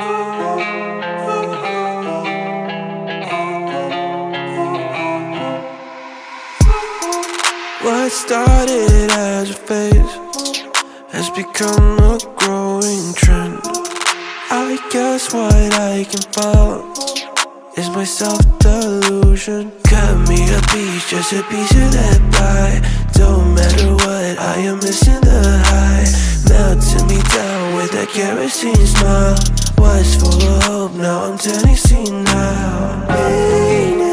What started as a phase has become a growing trend. I guess what I can follow is my self delusion. Cut me a piece, just a piece of that pie. Don't matter what, I am missing the high. Melting me down with that kerosene smile. Was full of hope, now I'm turning senile. Painted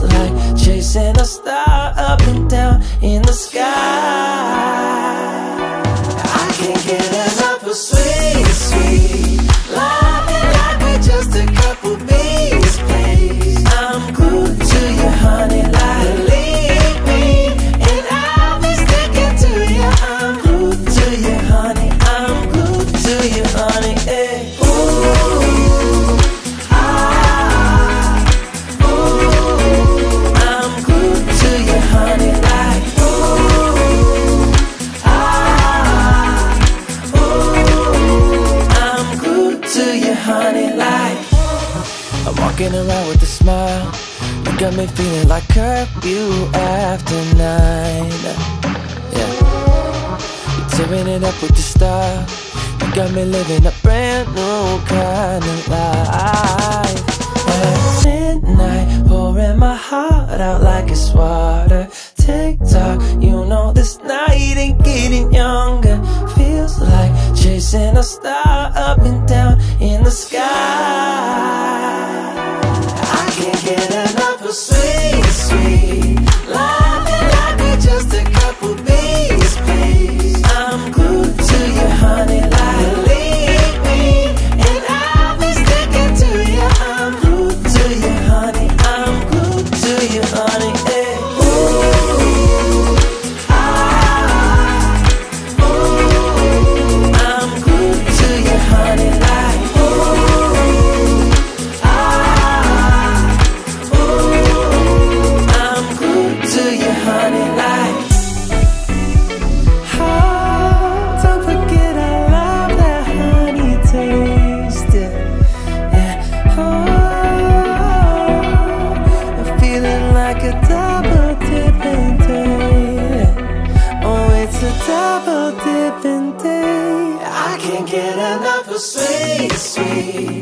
like chasing a star up and down in the sky. sweet, sweet.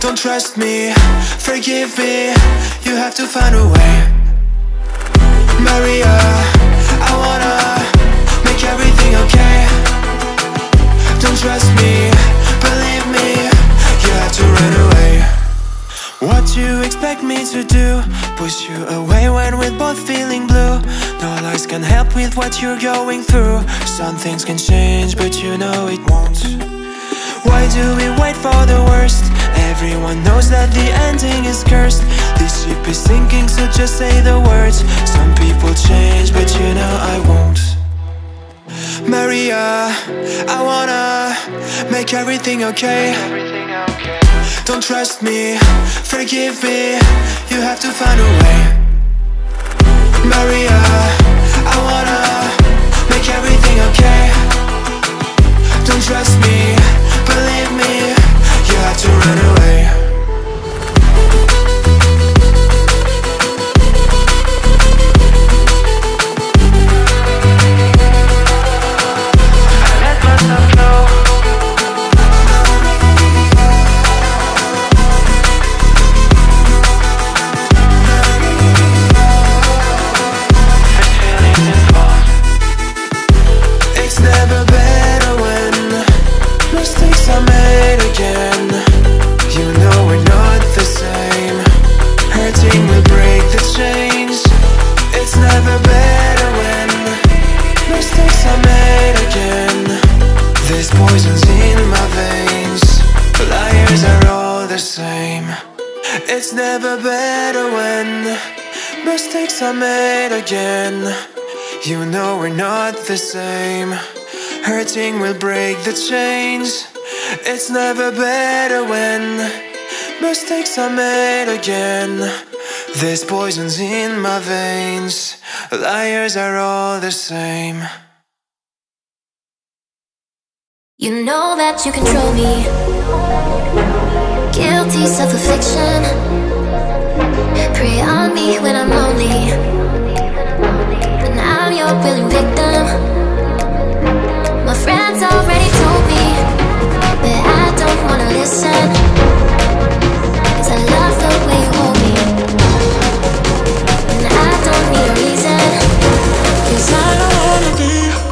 don't trust me, forgive me. You have to find a way. Maria, I wanna make everything okay. Don't trust me, believe me. You have to run away. What you expect me to do? Push you away when we're both feeling blue. No lies can help with what you're going through. Some things can change but you know it won't why do we wait for the worst? Everyone knows that the ending is cursed. This ship is sinking, so just say the words. Some people change, but you know I won't. Maria, I wanna make everything okay. Don't trust me, forgive me. You have to find a way. Maria, I wanna make everything okay. Don't trust me to run away Mistakes are made again There's poisons in my veins Liars are all the same You know that you control me. Guilty self affliction. Prey on me when I'm lonely. And I'm your willing victim. My friends already told me that I don't wanna listen. I don't need a reason. Cause I don't wanna be.